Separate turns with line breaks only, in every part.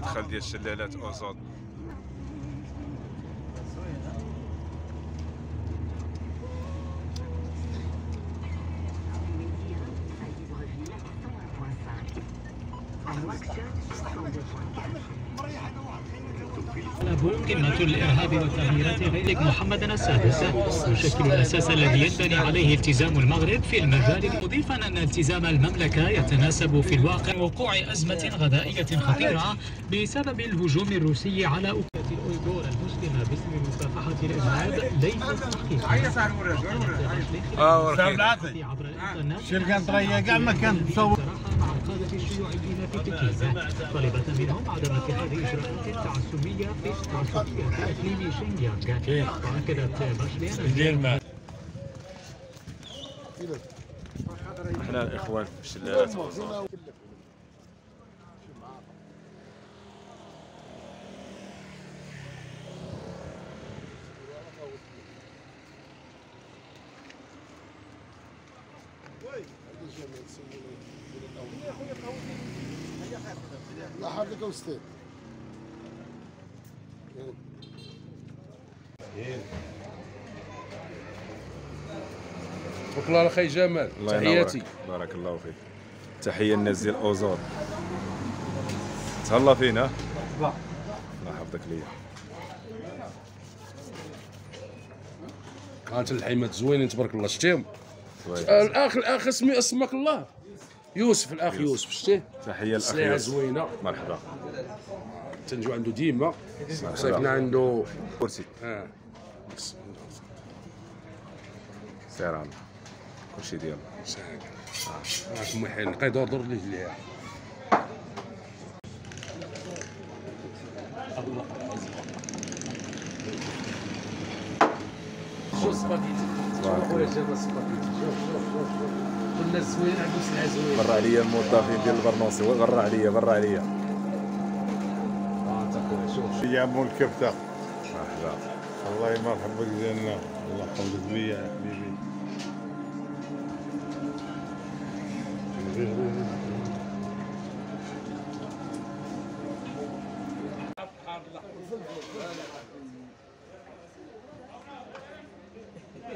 المدخل ديال شلالات أوزون.
قمة الإرهاب والتغييرات غير محمد السادس. يشكل الأساس الذي ينبني عليه التزام المغرب في المجال مضيفا أن التزام المملكة يتناسب في الواقع وقوع أزمة غذائية خطيرة بسبب الهجوم الروسي على أكلة الأويغور المسلمة باسم مكافحة الإرهاب
آه وركيد
عبر الإنترنت.
شركة طرية كاع ما كان.
مع القادة الشيوعيين بكين طلبت منهم عدم اتخاذ إجراءات تعسفية في تعسفية في إقليم شينجيانغ
دير ما.
إحنا الإخوان في شلالات
لا حركة وستين
بارك الله على خي جمال.
الله
تحياتي.
بارك الله فيك. تحية للناس ديال اوزون تهلا فينا. الله يحفظك ليا.
كانت الحيمات زوينين تبارك الله. شتيهم. الاخ الاخ اسمي اسمك الله. يوسف الأخ يوسف. شتيه؟
تحية
سلعه
الاخ
زوينة.
مرحبا.
تنجو عنده ديما. ساكنه عنده
كرسي.
آه.
سير كلشي ديالنا
معك محل نقي دور دور ليه ليها. شوف سباكيتي؟
تبارك
خويا جاب سباكيتي؟ شوف شوف شوف كل زوين سلعة زوينة.
برا عليا الموظفين ديال البرنوسي برا عليا برا عليا.
شوف شوف.
يا مول الكبتة
مرحبا.
الله يمرحب بك ديالنا الله يحفظك ليا يا حبيبي.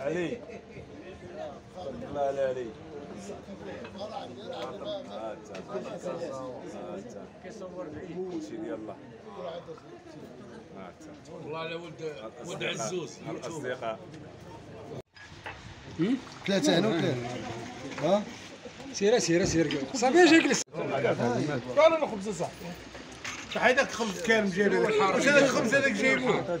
علي. لا علي شي ديال الله
والله على ولد ولد عزوز
الاصدقاء
ثلاثة هنا وثلاثة ها
سير سير سير صافي أجي جلس أنا خبز صح شحال هذاك خبز كامل جايبه واش هذاك الخبز هذاك جايبوه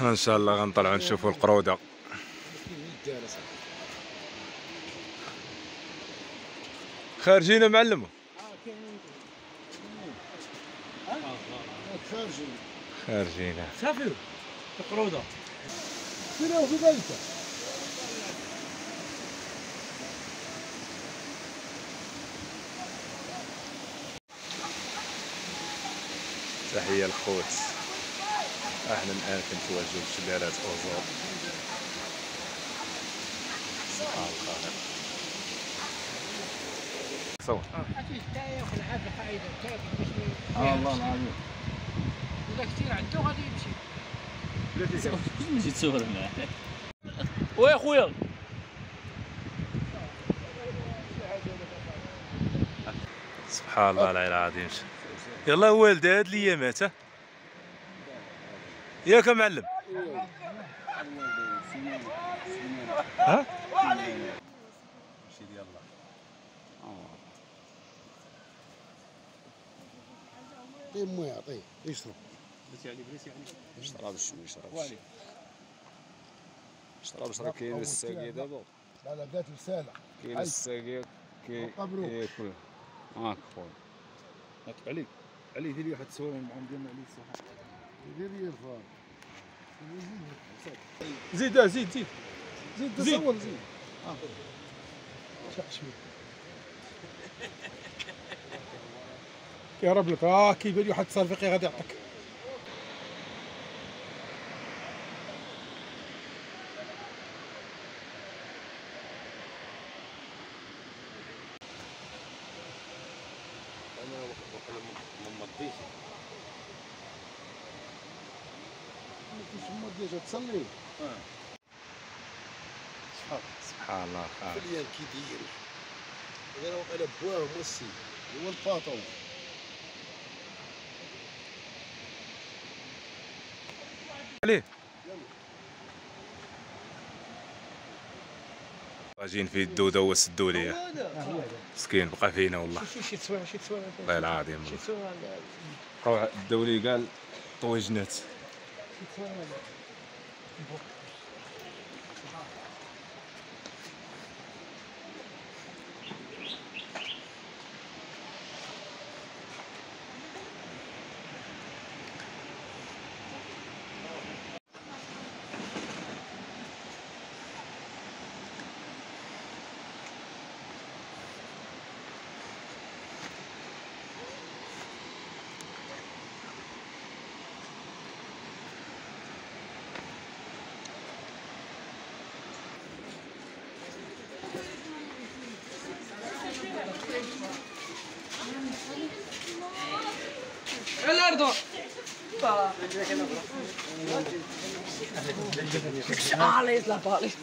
ان شاء الله غنطلعوا نشوفوا القرودة. خارجين يا معلم.
خارجين
خارجين
سافروا تقروده
فينا في بالك
تحية الخوت إحنا الان كنتواجدوا بشلالات اوزور سبحان صور
آه والله العظيم. اذا كثير عنده غادي يمشي
مشيت تصور معاه ويا خويا.
سبحان الله العلي العظيم. يلا والدي هاد الايامات ياك يا معلم. ها؟
ماشي ديال الله
عطيه مويه عطيه يشرب
بلاتي علي بلاتي علي
شرب شنو يشرب شرب شرب كاين الساقي دابا
لا لا قالت رساله
كاين الساقي. ياكل هاك خويا
هاك علي علي دير لي واحد التصويره معاهم ديالنا علي الصحه
دير لي الفار.
زيد آه، زيد زيد.
زيد تصور زيد.
كيهرب لك. آه كيبان لي واحد التصرفيقي غادي يعطيك
أنا تصلي
سبحان الله خالد
كي داير هذا وقيلا بواه موسي هو الباطون
عليه راجين في الدودة وسدوا لي. مسكين بقى فينا والله.
شي تسويع شي تسويع
والله العظيم.
شي تسويع
بقاو الدولي قال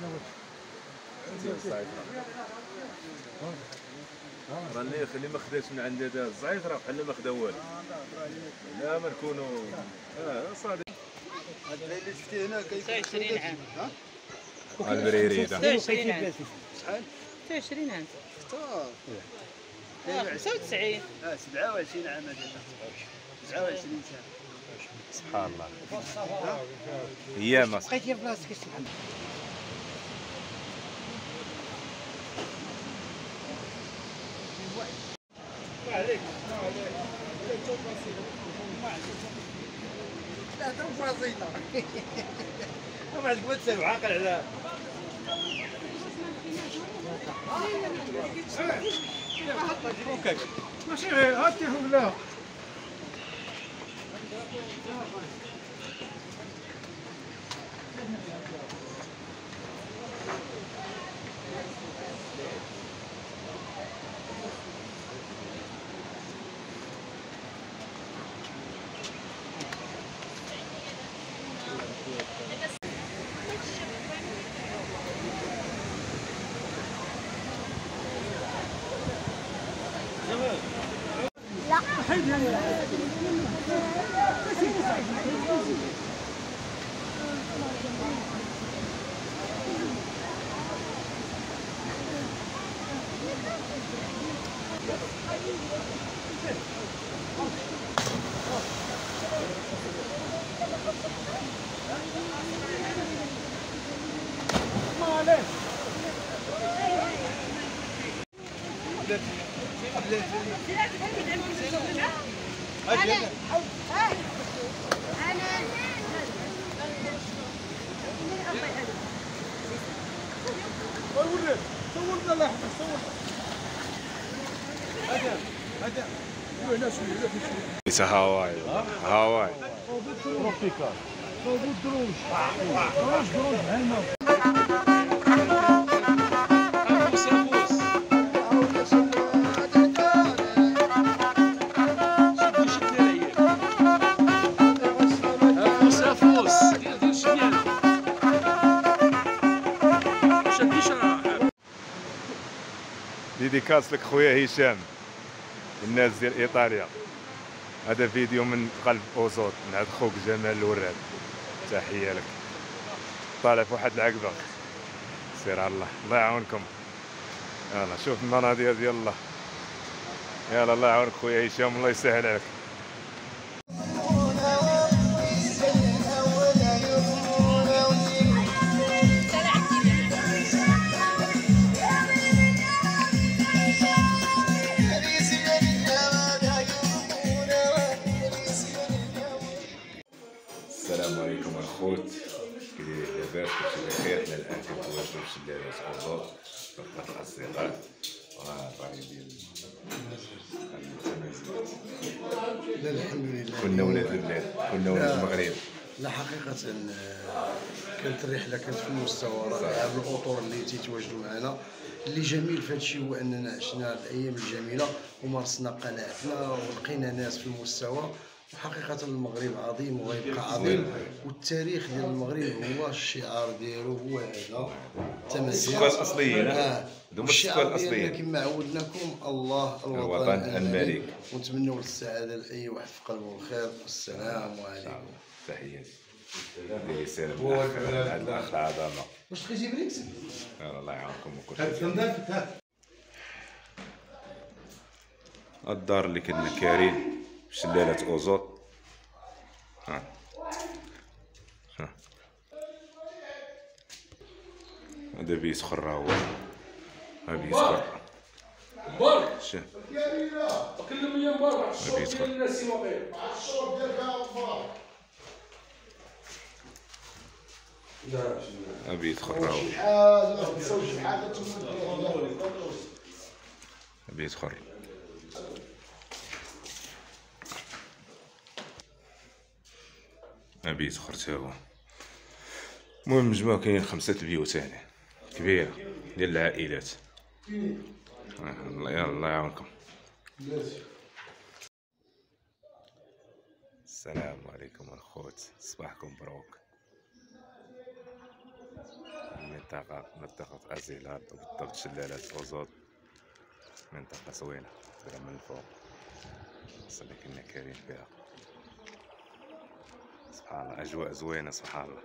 طويجنات
راني خلي ما خداش من عندي هذا الزعيف راه بحال ما خدا والو. لا ما نكونوا آه صادق.
اللي شفتي هنا كيف
20 عام.
البريري ده
20 عام.
شحال؟
20 عام.
اختار
95
آه 27 عام هذا. 27 سنة.
سبحان الله. أيام
بقيتي في بلاصتك سبحان لا تو بسيطة ما عندك ما تسوي عاقل على
ماشي غير هاتيهم لا صورنا لا صورنا هذا هذا هنا شوية هنا شوية
ليس هاواي هاواي
تروبيكال صوبوا دروج دروج دروج هنا
ديديكاس لك خويا هشام الناس ديال إيطاليا. هذا فيديو من قلب أوزوت من عند خوك جمال الوراد. تحية لك. طالع في واحد العقبة. سير على الله الله يعاونكم. يلا شوف المناظر ديال الله. يلا الله يعاونك خويا هشام الله يسهل عليك. المغرب.
لا حقيقة كانت الرحلة كانت في مستوى رائع. بالأطر اللي تيتواجدوا معنا. اللي جميل في هادشي هو أننا عشنا الأيام الجميلة ومارسنا قناعتنا ولقينا ناس في المستوى. وحقيقة المغرب عظيم وغيبقى عظيم والتاريخ ديال المغرب هو الشعار ديالو هو هذا. التمسك؟ آه.
هذوما
والشعار
السكان الأصليين.
ديالنا كما عودناكم الله الوطن,
الوطن الملك.
ونتمنوا السعادة لأي واحد في قلبه الخير. والسلام عليكم.
تحياتي هاد الاخ العظمة.
واش تخيتي بريكس؟
يلا الله يعاونكم وكل شيء. الدار اللي كنا كارين. شلالة اوزوط ها. ها. هذا بيت اخر هو. ها بيت خر شوف ها بيت خر ها بيت خر هو. بيت خر ها بيت خر تا هو المهم مجموع كاين خمسة بيوت هنا كبيرة ديال العائلات. الله الله يعاونكم. السلام عليكم الخوت صباحكم مبروك. منطقة منطقة أزيلات وبالضبط شلالة أوزوط منطقة زوينة من الفوق كنا كارين فيها. سبحان الله. أجواء زوينة سبحان الله.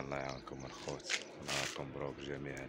الله يعاونكم الخوت. نهاركم مبروك جميعا.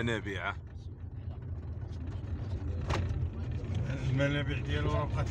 المنابع
المنابع ديالو راه بقات